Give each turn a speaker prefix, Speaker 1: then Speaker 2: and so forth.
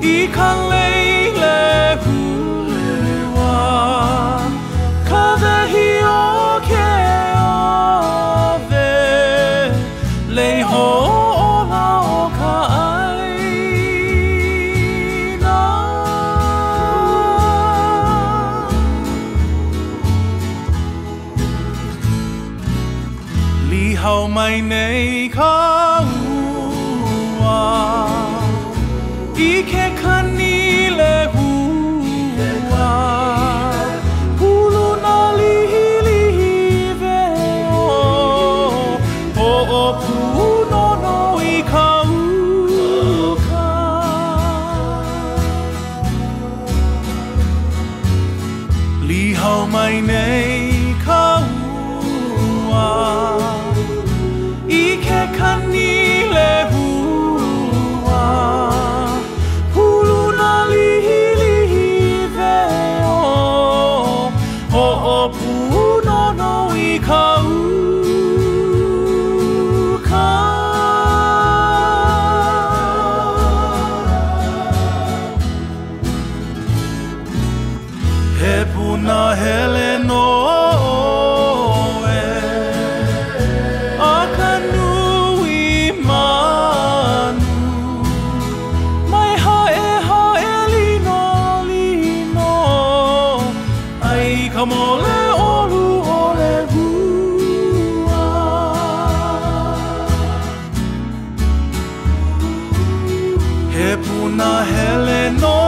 Speaker 1: i ka leile kulewa ka wehi o ke ave lei ho la o ka aina li hau mai nei ka ua puna hele no e A ka nui manu Mai ha e ha e li no li no Ai ka mole olu o le hua He puna hele no e